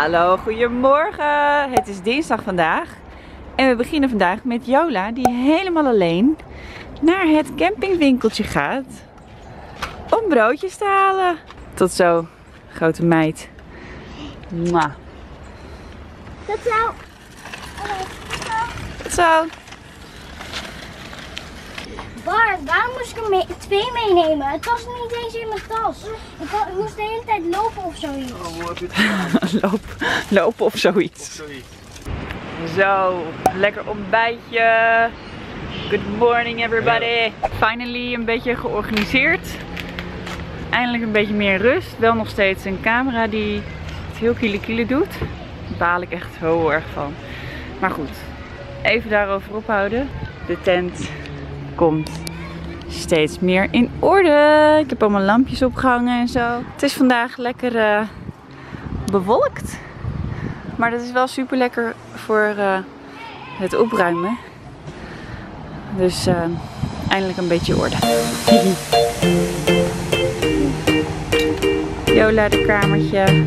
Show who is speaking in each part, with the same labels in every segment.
Speaker 1: Hallo, goedemorgen. Het is dinsdag vandaag. En we beginnen vandaag met Jola, die helemaal alleen naar het campingwinkeltje gaat om broodjes te halen. Tot zo, grote meid. Mwah.
Speaker 2: Dat zou.
Speaker 1: Tot zo.
Speaker 2: Waar? Waarom moest ik er mee- twee meenemen? Het was niet eens in mijn tas. Ik, ik moest de hele tijd lopen of zoiets.
Speaker 3: Hoe heb je het gedaan?
Speaker 1: Loop, lopen of zoiets.
Speaker 3: Zoiets.
Speaker 1: Zo, lekker ontbijtje. Good morning everybody. Finally een beetje georganiseerd. Eindelijk een beetje meer rust. Wel nog steeds een camera die het heel kiele kiele doet. Daar baal ik echt heel erg van. Maar goed, even daarover ophouden. De tent komt steeds meer in orde. Ik heb allemaal lampjes opgehangen en zo. Het is vandaag lekker eh, bewolkt. Maar dat is wel super lekker voor eh, het opruimen. Dus eh, eindelijk een beetje orde. Jola de kamertje.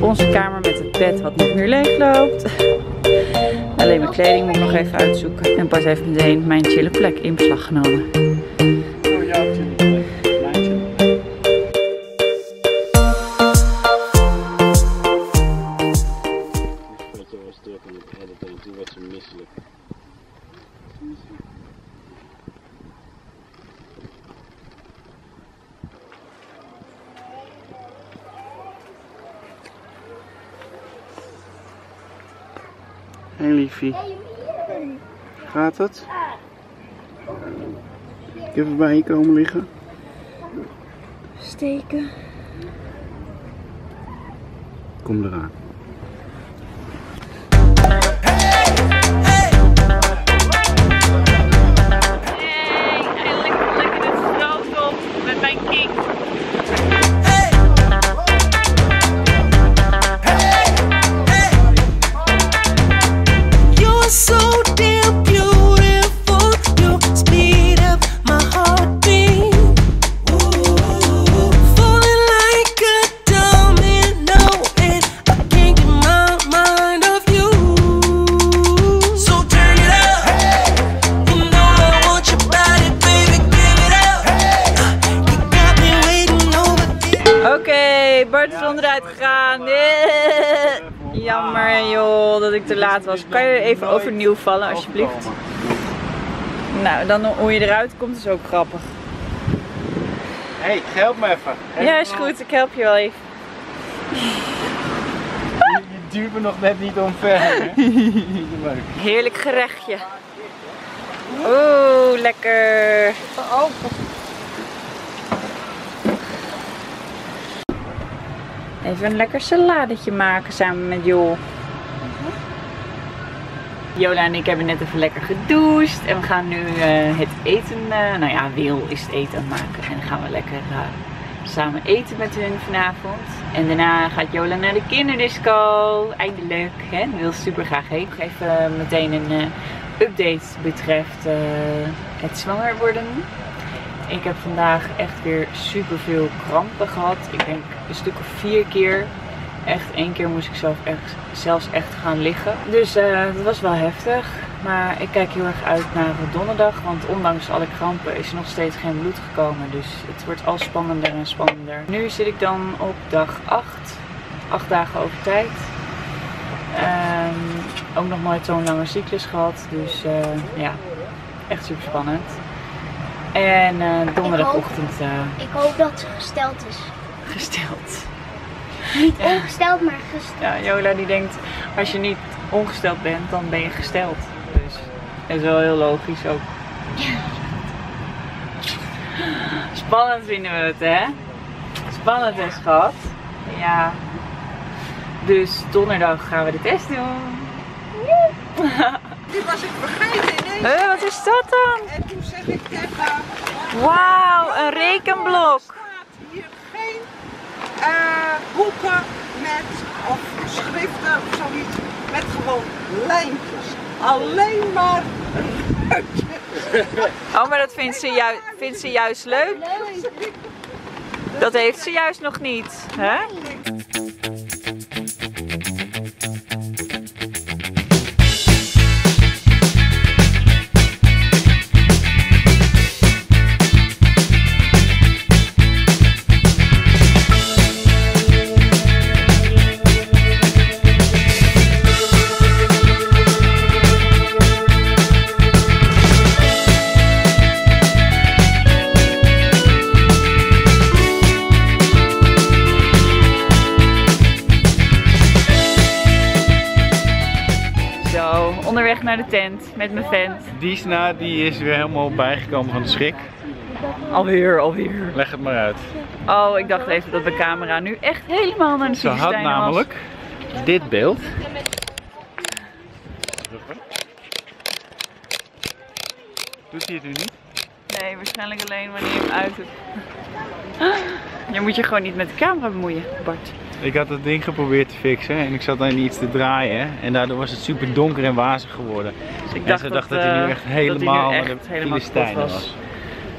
Speaker 1: Onze kamer met het bed wat niet meer leeg loopt. Alleen mijn kleding moet ik nog even uitzoeken. En pas heeft meteen mijn chille plek in beslag genomen.
Speaker 3: Oh, jouw chili. Mijn chili. Weet je, was druk aan het editen en toen werd ze misselijk. Hé hey, liefie, gaat het? Even bij je komen liggen.
Speaker 2: Steken.
Speaker 3: Kom eraan.
Speaker 1: Bart is onderuit gegaan. Nee. Jammer joh dat ik te laat was. Kan je even overnieuw vallen alsjeblieft? Nou, dan hoe je eruit komt is ook grappig.
Speaker 3: Hé, hey, help me even.
Speaker 1: Ja, is goed. Ik help je wel even.
Speaker 3: Je, je duwt me nog net niet omver. hè?
Speaker 1: Heerlijk gerechtje. Oeh, lekker. Even een lekker saladetje maken samen met Jol. Jola en ik hebben net even lekker gedoucht. En we gaan nu eh, het eten, eh, nou ja, Wil is het eten maken. En dan gaan we lekker eh, samen eten met hun vanavond. En daarna gaat Jola naar de kinderdisco. Eindelijk. Hè? Wil super graag heen. Nog even meteen een update betreft het zwanger worden. Ik heb vandaag echt weer super veel krampen gehad. Ik denk een stuk of vier keer. Echt één keer moest ik zelf echt, zelfs echt gaan liggen. Dus eh, dat was wel heftig. Maar ik kijk heel erg uit naar donderdag. Want ondanks alle krampen is er nog steeds geen bloed gekomen. Dus het wordt al spannender en spannender. Nu zit ik dan op dag 8. Acht dagen over tijd. Ehm, ook nog nooit zo'n lange cyclus gehad. Dus eh, ja, echt super spannend. En eh, donderdagochtend eh,
Speaker 2: Ik hoop dat ze gesteld is.
Speaker 1: gesteld.
Speaker 2: Niet ongesteld, maar gesteld.
Speaker 1: Ja, Jola die denkt, als je niet ongesteld bent, dan ben je gesteld. Dus dat is wel heel logisch ook. Spannend vinden we het, hè? Spannend is schat. Ja. Dus donderdag gaan we de test doen.
Speaker 4: Die was ik vergeten.
Speaker 1: Hé, wat is dat dan? Wauw, een rekenblok.
Speaker 4: staat hier geen eh, boeken met of schriften of zoiets met gewoon lijntjes. Alleen maar
Speaker 1: Oh, maar dat vindt ze, ju vindt ze juist leuk. Dat heeft ze juist nog niet. Hè? Tent met mijn vent.
Speaker 3: Diesna die is weer helemaal bijgekomen van de schrik.
Speaker 1: Alweer, alweer.
Speaker 3: Leg het maar uit.
Speaker 1: Oh, ik dacht even dat de camera nu echt helemaal naar de
Speaker 3: Ze had
Speaker 1: was.
Speaker 3: namelijk dit beeld. Doet hij het nu niet?
Speaker 1: Nee, waarschijnlijk alleen wanneer je hem uit hebt. Je moet je gewoon niet met de camera bemoeien, Bart.
Speaker 3: Ik had dat ding geprobeerd te fixen en ik zat dan iets te draaien en daardoor was het super donker en wazig geworden.
Speaker 1: Dus ik
Speaker 3: en ze dacht dat, hij
Speaker 1: eh,
Speaker 3: nu echt
Speaker 1: dat hij nu
Speaker 3: helemaal naar
Speaker 1: echt
Speaker 3: de
Speaker 1: helemaal kapot
Speaker 3: Filistijnen was.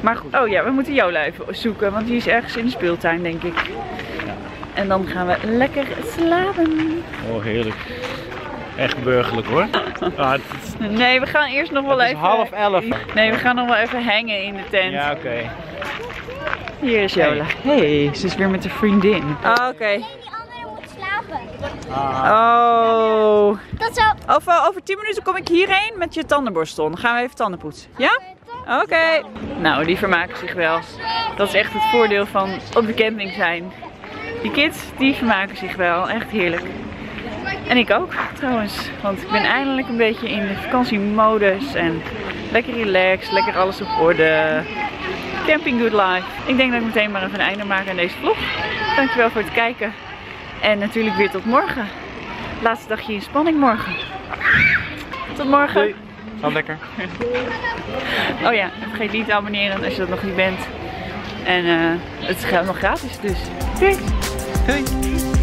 Speaker 1: Maar goed, oh ja, we moeten Jola even zoeken, want die is ergens in de speeltuin, denk ik. En dan gaan we lekker slapen.
Speaker 3: Oh, heerlijk. Echt burgerlijk hoor. Ah, het is-
Speaker 1: Nee, we gaan eerst nog wel
Speaker 3: Het is
Speaker 1: even...
Speaker 3: half elf.
Speaker 1: Nee, we gaan nog wel even hangen in de tent.
Speaker 3: ja, oké.
Speaker 1: Hier is Jola. Hey, ze is weer met haar vriendin. Ah, oké.
Speaker 2: Slapen.
Speaker 1: Oh.
Speaker 2: Dat zou...
Speaker 1: Over, over 10 minuten kom ik hierheen met je tandenborstel. Dan gaan we even tanden poetsen. Ja? Oké. Nou, die vermaken zich wel. Dat is echt het voordeel van op de camping zijn. Die kids, die vermaken zich wel. Echt heerlijk. En ik ook, trouwens. Want ik ben eindelijk een beetje in de vakantiemodus. En lekker relaxed, lekker alles op orde. Camping good life. Ik denk dat ik meteen maar even een einde maak aan deze vlog. Dankjewel voor het kijken. En natuurlijk weer tot morgen. Laatste dagje in spanning morgen. Tot morgen.
Speaker 3: Doei. Lekker.
Speaker 1: Oh ja, vergeet niet te abonneren als je dat nog niet bent. En eh, het is nog gratis, dus doei.
Speaker 3: Doei.